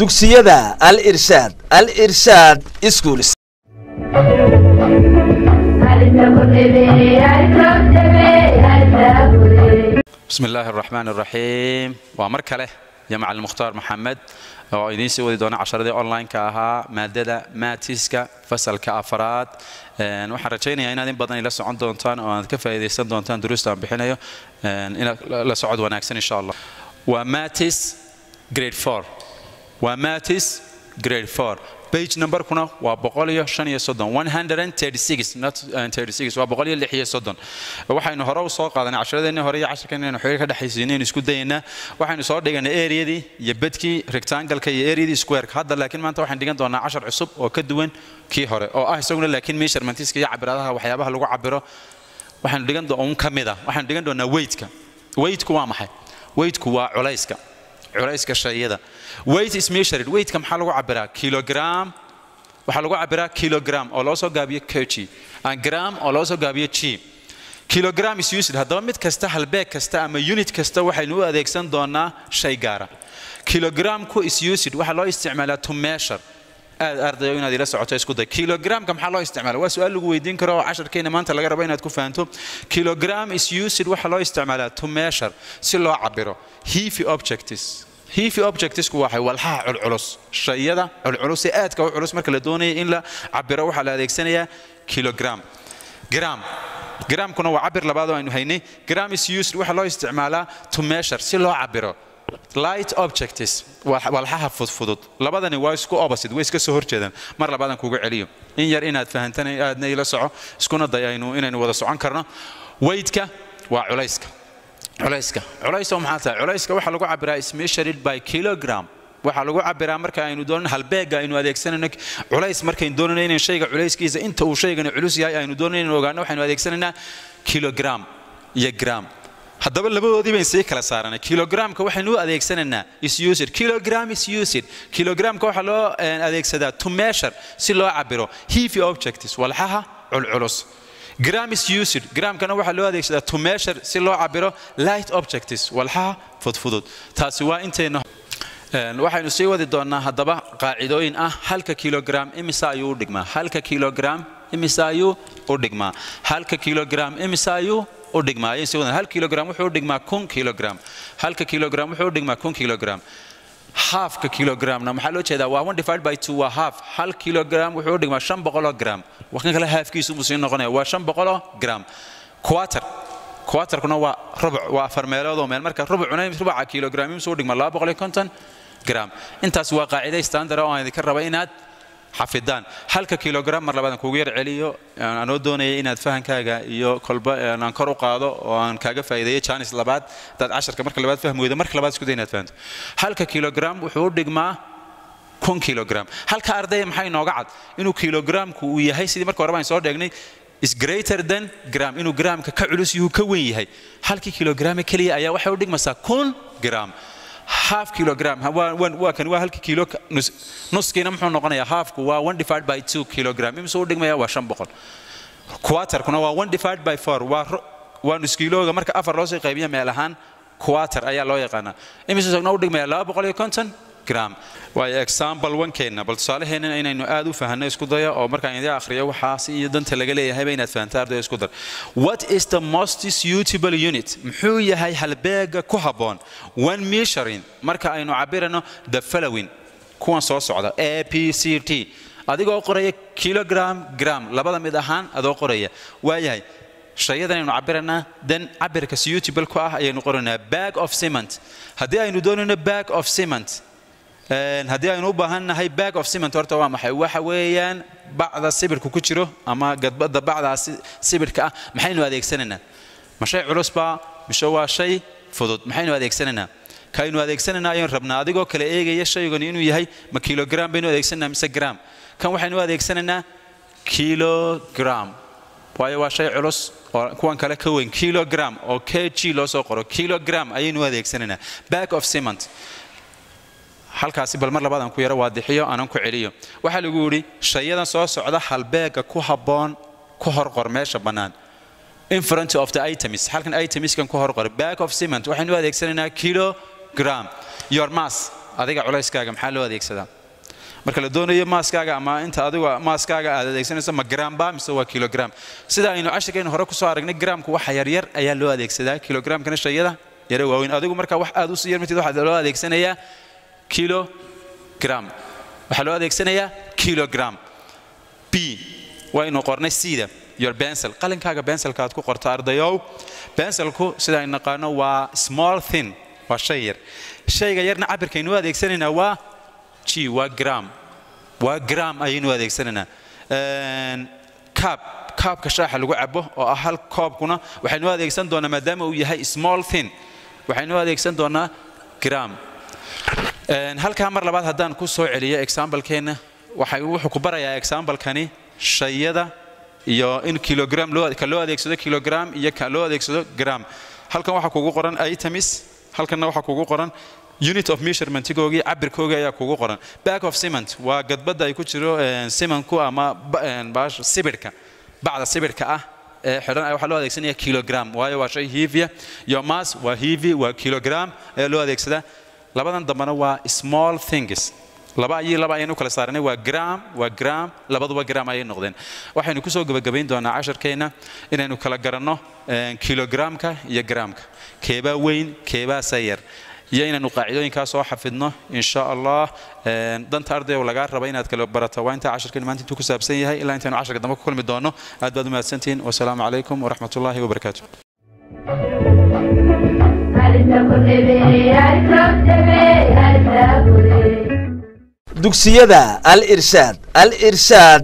dugsiyada al irshaad al irshaad schools bismi illaahi araxmaan araxiim waa mar kale macalin mukhtaar maxamed oo idiin sii wadi doona casharadii online-ka ahaa maadada maatiska fasalka afaraad. Waxaan rajaynayaa inaad in badan ila socon doontaan oo aad ka faa'iidaysan doontaan duruusta aan bixinayo. Inaad la socod wanaagsan insha allah. Waa matis grade four. Waa matis grade four. Page numberkuna waa boqol iyo shan iyo soddon. One hundred and thirty six not thirty six waa boqol iyo lix iyo soddon. Waxaynu hore u qaadanay casharadeenii hore iyo casharkan inaynu xiriir ka dhexaysiinaynu isku dayaynaa. Waxaynu soo dhiganay areadii iyo bedkii rectangle-ka iyo areadii square-ka. Hadda laakiin maanta waxaan dhigan doonaa cashar cusub oo ka duwan kii hore oo ah isaguna laakiin measurementska iyo cabiradaha waxyaabaha lagu cabiro waxaynu dhigan un ka mid ah. Waxaynu dhigan doonaa weightka. Weightku waa maxay? Weightku waa culayska culayska shayada weight is measured. Weightka maxaa lagu cabiraa kilogram. Waxaa lagu cabiraa kilogram oo loo soo gaabiyo kg and gram oo loo soo gaabiyo g kilogram is used. Haddaba mid kasta halbeeg kasta ama unit kasta waxaynu u adeegsan doonaa shay gaara. Kilogramku is used. Waxaa loo isticmaalaa to measure aad ardayo inaad ila socoto isku day. Kilogramka maxaa loo isticmaala? Waa su'aal lagu weydiin karo oo casharkeena maanta laga rabo inaad ku fahanto. Kilogram is used waxaa loo isticmaalaa to measure si loo cabiro heavy objects heavy objectsku waxay walxaha culculus. Shayada culculus ee aadka u culus marka la doonaya in la cabiro waxaa la adeegsanayaa kilogram. Gram. Gramkuna waa cabir labaad oo aynu haynay. Gram is used waxaa loo isticmaalaa to measure si loo cabiro light objects walxaha fudfudud. Labadani waa isku opposite way iska soo horjeedaan. Mar labaadan kuga celiyo. In yar inaad fahantan aadna ila soco iskuna day aynu inaynu wada socon karno. Weightka waa culayska. Culayska. Culayska maxaa tahay? Culayska waxaa lagu cabiraa measured by kilogram. Waxaa lagu cabiraa marka aynu doonan halbeega aynu adeegsanayno culays markaynu doonayno inaan shayga culayskiisa inta uu shaygani culus yahay aynu doonayno inaan ogaano waxaynu adeegsanaynaa kilogram iyo gram haddaba labadoodii bayn sii kala saaranay kilogramka waxaynu u adeegsanaynaa is used kilogram is used kilogramka waxaa loo adeegsadaa to measure si loo cabiro heavy objects walxaha culculus. Gram is used gramkana waxaa loo adeegsadaa to measure si loo cabiro light objects walxaha fudfudud. Taasi waa intayna waxaynu sii wadi doonaa haddaba qaacidooyin ah. Halka kilogram imisa ayuu u dhigmaa? Halka kilogram imisa ayuu u dhigmaa? Halka kilogram imisa ayuu u dhigmaa ayay sii wadan hal kilogram wuxuu u dhigmaa kun kilogram. Halka kilogram wuxuu u dhigmaa kun kilogram. Halfka kilogramna maxaa loo jeedaa? Waa one divided by two waa half. Hal kilogram wuxuu u dhigmaa shan boqoloo gram. Kan kale halfkiisu buu sii noqonaya. Waa shan boqoloo gram. Quarter. Quarterkuna waa rubuc waa afar meeloodoo meel. Marka rubucuna rubuca kilogram imsuu dhigmaa laba boqol iyo konton gram. Intaas waa qaacida standard oo aan idinka raba inaad xafidaan halka kilogram mar labaad aan kugu yar celiyo anoo doonaya inaad fahankaaga iyo kolba aan kor u qaado oo aan kaaga faa'iideeyo janis labaad hadaad casharka marka labaad fahmi weydo marka labaad isku day inaad fahanto. Halka kilogram wuxuu u dhigmaa kun kilogram. Halka ardaya maxay inooga cad? Inuu kilogramku uu yahay sidii marka hore baan soo dheegnay is greater than gram. Inuu gramka ka culus yuhu ka weyn yahay. Halkii kilograme keliya ayaa waxay u dhigmaysaa kun gram half kilogram. Waa kan waa halka kilo nuskiina muxuu noqonayaa halfku waa one divided by two kilogram. Imse u dhigmaya waa shan boqol. Quarterkuna waa one divided by four. Waa waa nuskiilooga marka afar loo soo qaybiya meel ahaan quarter ayaa loo yaqaanaa. Imise isagna u dhigmaya laba boqol iyo konton gram. Waayo example wankeenna bal tusaaleheenna inaynu aad u fahanno isku daya oo markaan idin akhriyo waxaas iyo danta laga leeyahayba inaad fahantaa ardayo isku dar. What is the most suitable unit? Muxuu yahay halbeega ku habboon? One measuring. Marka aynu cabirano the following. Kuwan soo socda a p c t adigoo qoraya kilogram gram. Labada mid ahaan adoo qoraya. Waayahay shayadan aynu cabiranaa dan cabirka suitable ku ah ayaynu qoranaa bag of cement. Haddii aynu doonayno bag of cement haddii aynu u baahan nahay bag of cement horta waa maxay? Waxa weeyaan bacda sibirka ku jiro ama gadbada bacdaa sibirka ah. Maxaynu adeegsanaynaa ma shay culusbaa mise waa shay fudud. Maxaynu adeegsanaynaa kaynu adeegsanaynaa ayaan rabnaa. Adigoo kale eegaya shaygani inuu yahay ma kilogram baynu adeegsanaynaa mise gram? Kan waxaynu adeegsanaynaa kilogram. Waayo waa shay culus oo kuwan kale ka weyn. Kilogram. Oo k g loo soo qoro. Kilogram ayaynu adeegsanaynaa bag of cement halkaasi bal mar labaad aan ku yaro waadixiyo aanan ku celiyo. Waxaa lagu yidhi shayadan soo socda halbeega ku habboon ku horqor meesha bannaan. In front of the items halkan itemskan ku hor qoray bag of cement waxaynu u adeegsanaynaa kilogram your mass adiga culayskaaga maxaa loo adeegsadaa? Marka la doonayo maaskaaga ama inta adigu maaskaaga aad adeegsanayso ma gramba mise waa kilogram sida aynu cashirkeenu hore ku soo aragnay gramku waxa yaryar ayaa loo adeegsadaa kilogramkana shayada yara waaweyn. Adigu marka wax aad u sii yarmatid waxaa loo adeegsanayaa kilogram. Waxaa loo adeegsanayaa kilogram. B waynu qornay sida your pencil. Qalinkaaga pencilka aad ku qorto ardayow. Pencilku sida aynu naqaano waa small thin waa shay yar. Shayga yarna cabirkaynu u adeegsanaynaa waa g waa gram. Waa gram ayaynu adeegsanaynaa kaab kaabka shaaxa lagu cabo oo ah hal koobkuna waxaynu u adeegsan doonaa maadaama uu yahay small thin. Waxaynu u adeegsan doonaa gram halkaa mar labaad haddaan ku soo celiyo exambalekeenna wuxuu ku barayaa exambalekani shayada iyo in kilogram ka loo adeegsado kilogram iyo ka loo adeegsado gram. Halkan waxaa kugu qoran items halkanna waxaa kugu qoran unit of measurementgoogii cabirkoogii ayaa kugu qoran. Back of cement waa gadbadda ay ku jiro simanku ama sibirhka bacda sibirhka ah ee xidhan waxaa loo adeegsanaya kilogram. Waayo waa shay hivia iyo mass waa hivi waa kilogram ayaa loo adeegsadaa labadan dambena waa small things. Laba iyo laba ayaynu kala saaranay waa gram waa gram labaduba gram ayay noqdeen. Waxaynu ku soo gebagabayn doonaa casharkeenna inaynu kala garanno kilogramka iyo gramka. Keebaa weyn keebaa sayar. Iyo inaynu qaacidooyinkaa soo xafidno insha allah danta ardayow lagaa raba inaad kala barato. Waa intaa casharkeen maanta intuu ku saabsan yahay ilaa intaynu casharka dambe ku kulmi doono. Aad baad u mahadsantihiin wasalaamu calaykum waraxmat wabarakaatu dugsiyada al irshaad al irshaad